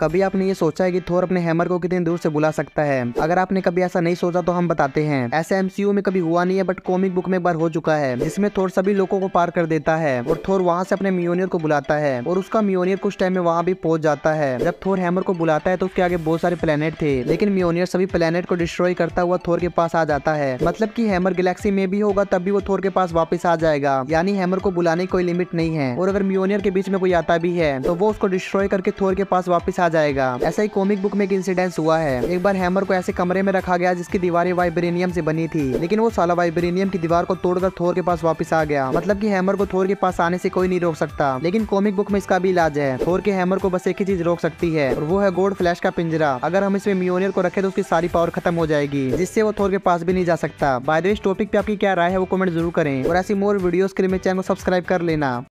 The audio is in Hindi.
कभी आपने ये सोचा है कि थोर अपने हैमर को कितनी दूर से बुला सकता है? अगर आपने कभी ऐसा नहीं सोचा तो हम बताते हैं। ऐसा एमसीयू में कभी हुआ नहीं है बट कॉमिक बुक में बार हो चुका है, जिसमें थोर सभी लोगों को पार कर देता है और थोर वहाँ से अपने मियोनियर को बुलाता है और उसका मियोनियर कुछ टाइम में वहाँ भी पहुँच जाता है। जब थोर हैमर को बुलाता है तो उसके आगे बहुत सारे प्लेनेट थे, लेकिन मियोनियर सभी प्लेनेट को डिस्ट्रॉय करता हुआ थोर के पास आ जाता है। मतलब की हैमर गैलेक्सी में भी होगा, तब भी वो थोर के पास वापिस आ जाएगा। यानी हैमर को बुलाने की कोई लिमिट नहीं है और अगर मियोनियर के बीच में कोई आता भी है तो वो उसको डिस्ट्रॉय करके थोर के पास वापिस आ जाएगा। ऐसा ही कॉमिक बुक में एक इंसिडेंस हुआ है। एक बार हैमर को ऐसे कमरे में रखा गया जिसकी दीवारें वाइब्रेनियम से बनी थी। लेकिन वो साला वाइब्रेनियम की दीवार को तोड़कर थोर के पास वापस आ गया। मतलब की हैमर को थोर के पास आने से कोई नहीं रोक सकता। लेकिन कॉमिक बुक में इसका भी इलाज है। थोर के हैमर को बस एक ही चीज़ रोक सकती है, और वो है गोल्ड फ्लैश का पिंजरा। अगर हम इसमें मियोनियर को रखे तो उसकी सारी पावर खत्म हो जाएगी, जिससे वो थोर के पास भी नहीं जा सकता। बाय द इस टॉपिक पे आपकी क्या राय है वो कमेंट ज़रूर करें। और ऐसी मोर वीडियोस के लिए मेरे चैनल को सब्सक्राइब कर लेना।